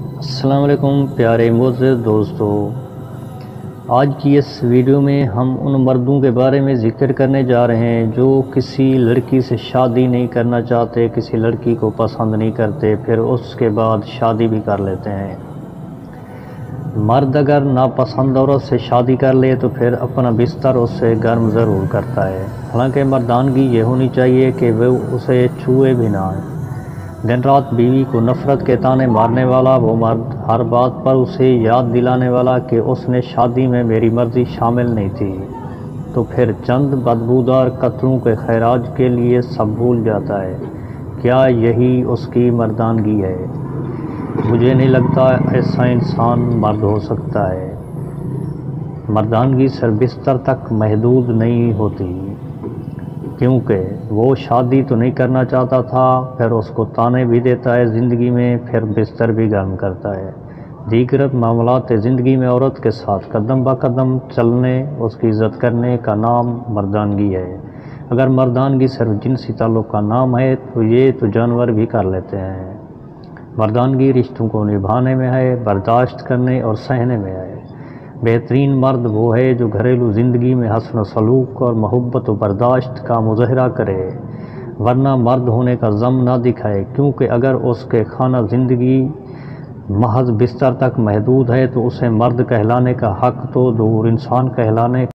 असलकुम प्यारे मोज़ दोस्तों। आज की इस वीडियो में हम उन मर्दों के बारे में ज़िक्र करने जा रहे हैं जो किसी लड़की से शादी नहीं करना चाहते, किसी लड़की को पसंद नहीं करते, फिर उसके बाद शादी भी कर लेते हैं। मर्द अगर नापसंद औरत से शादी कर ले तो फिर अपना बिस्तर उससे गर्म ज़रूर करता है। हालाँकि मर्दानगी ये होनी चाहिए कि वह उसे छुए भी ना दिन रात बीवी को नफ़रत के ताने मारने वाला, वो मर्द हर बात पर उसे याद दिलाने वाला कि उसने शादी में मेरी मर्ज़ी शामिल नहीं थी। तो फिर चंद बदबूदार कत्लों के खैराज के लिए सब भूल जाता है। क्या यही उसकी मर्दानगी है? मुझे नहीं लगता ऐसा इंसान मर्द हो सकता है। मर्दानगी सिर्फ़ बिस्तर तक महदूद नहीं होती। क्योंकि वो शादी तो नहीं करना चाहता था, फिर उसको ताने भी देता है ज़िंदगी में, फिर बिस्तर भी गर्म करता है। दीगरत मामला ज़िंदगी में औरत के साथ कदम ब कदम चलने, उसकी इज़्ज़त करने का नाम मर्दानगी है। अगर मर्दानगी सिर्फ़ जिनसी ताल्लुक़ का नाम है तो ये तो जानवर भी कर लेते हैं। मर्दानगी रिश्तों को निभाने में है, बर्दाश्त करने और सहने में है। बेहतरीन मर्द वो है जो घरेलू ज़िंदगी में हसन सलूक और मोहब्बत व बर्दाश्त का मुजहरा करे, वरना मर्द होने का जम ना दिखाए, क्योंकि अगर उसके खाना ज़िंदगी महज बिस्तर तक महदूद है तो उसे मर्द कहलाने का हक तो दूर इंसान कहलाने